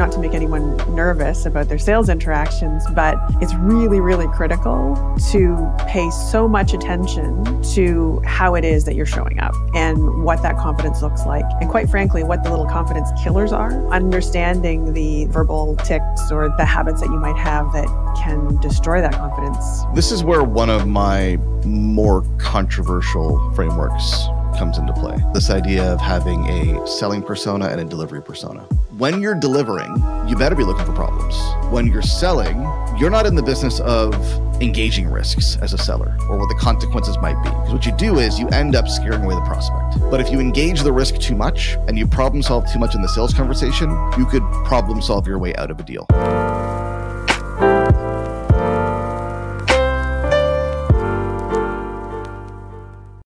not to make anyone nervous about their sales interactions, but it's really, really critical to pay so much attention to how it is that you're showing up and what that confidence looks like. And quite frankly, what the little confidence killers are, understanding the verbal tics or the habits that you might have that can destroy that confidence. This is where one of my more controversial frameworks comes into play. This idea of having a selling persona and a delivery persona. When you're delivering, you better be looking for problems. When you're selling, you're not in the business of engaging risks as a seller or what the consequences might be. Because what you do is you end up scaring away the prospect. But if you engage the risk too much and you problem solve too much in the sales conversation, you could problem solve your way out of a deal.